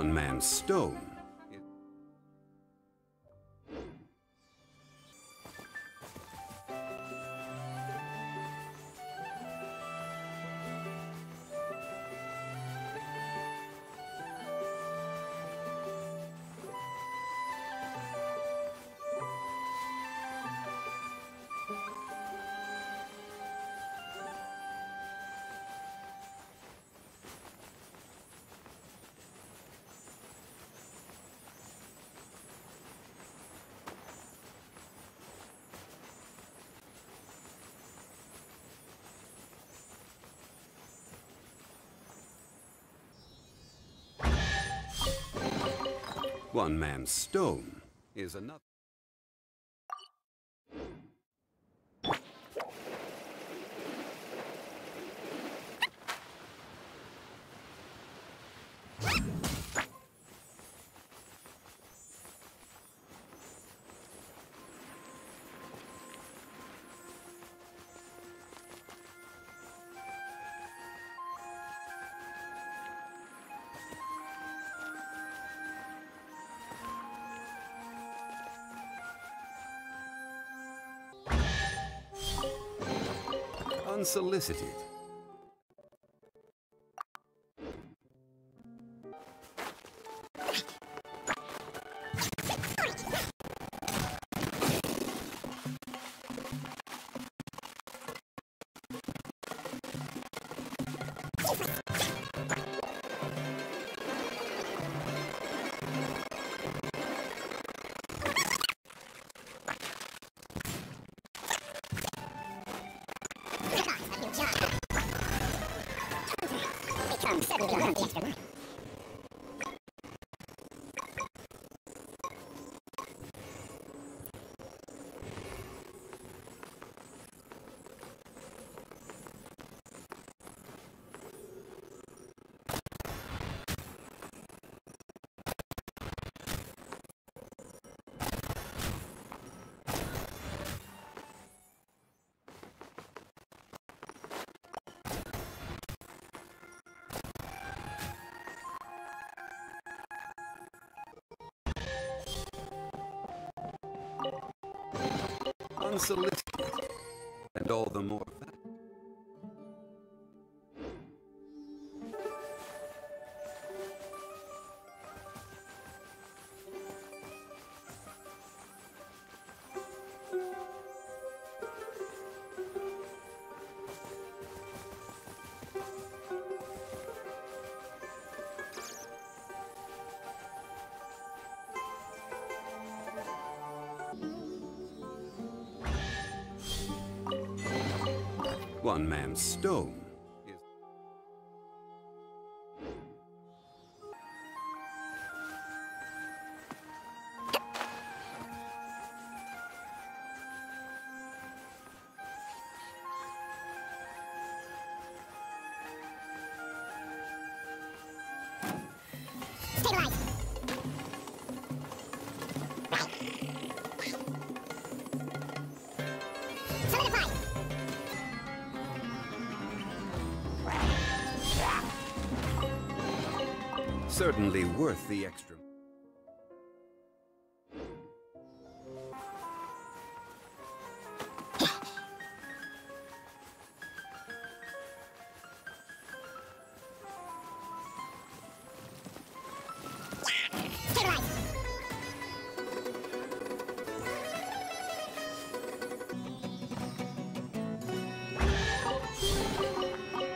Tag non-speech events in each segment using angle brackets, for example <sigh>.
One man's stone. One man's stone is another. Unsolicited. I'm certainly on the extra mile. Unsolicited. And all the more One man's stone Stabilize. Certainly worth the extra.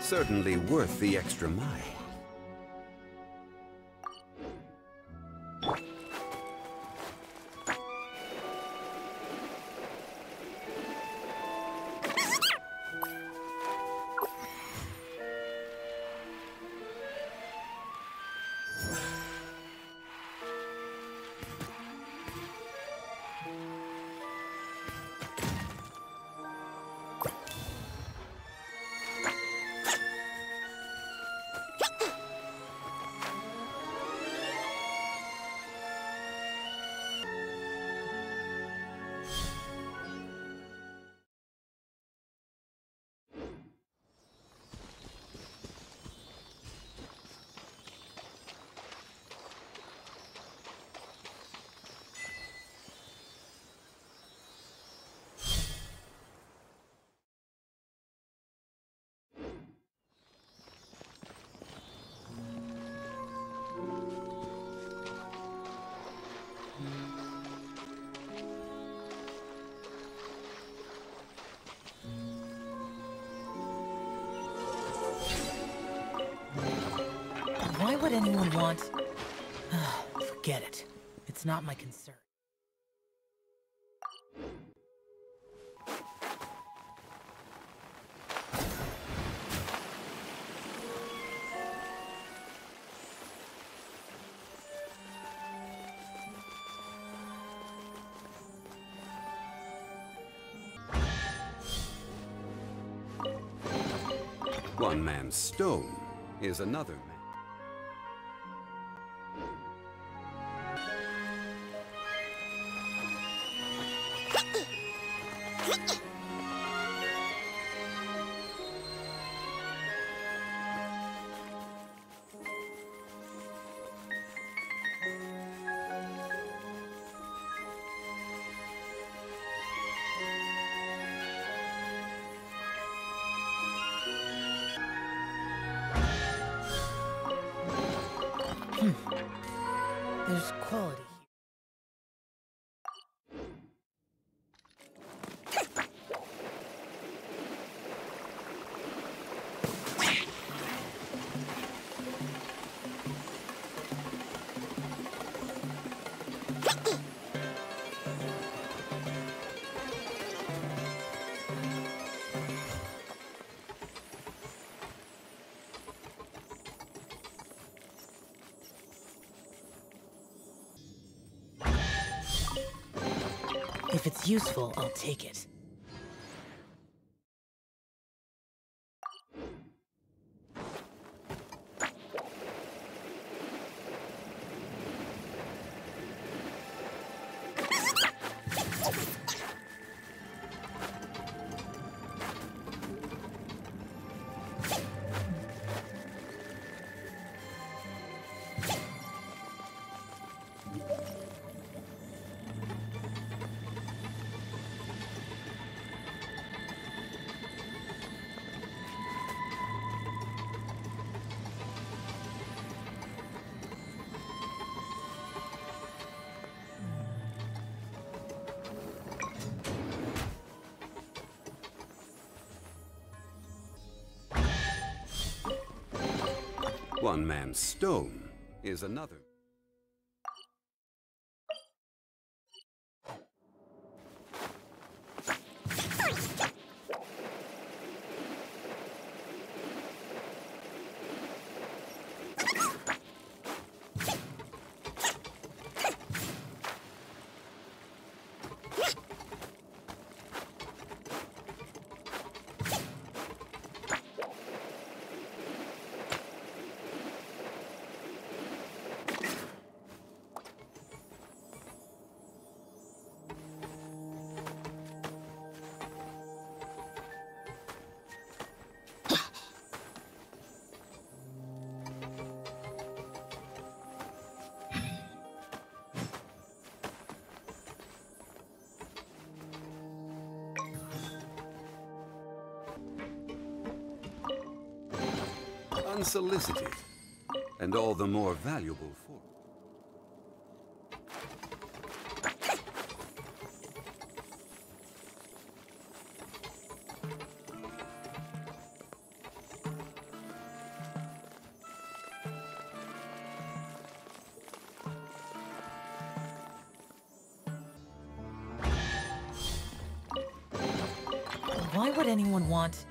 Certainly worth the extra mile. Anyone want? <sighs> Forget it. It's not my concern. One man's stone is another man. There's quality If it's useful, I'll take it. One man's stone is another. Unsolicited, and all the more valuable for. Why would anyone want...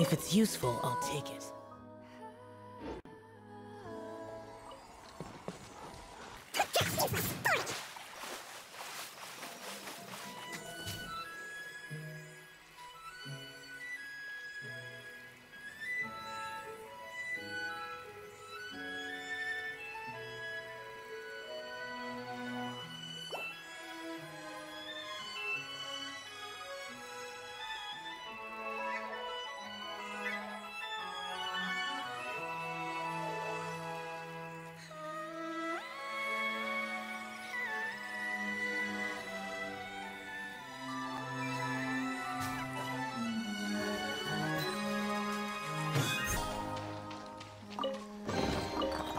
If it's useful, I'll take it.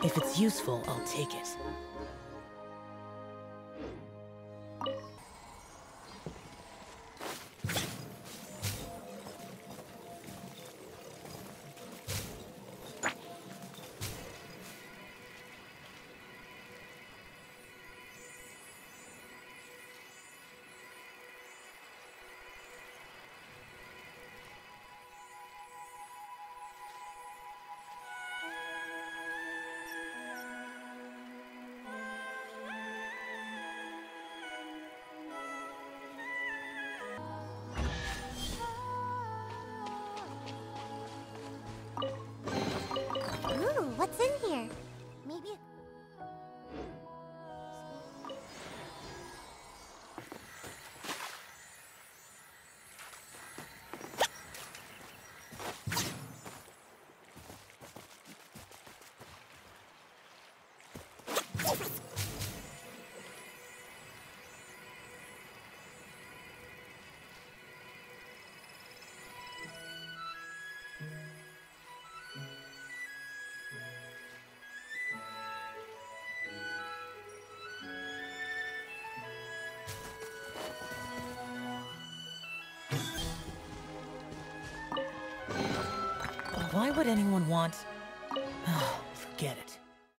If it's useful, I'll take it. Would anyone want...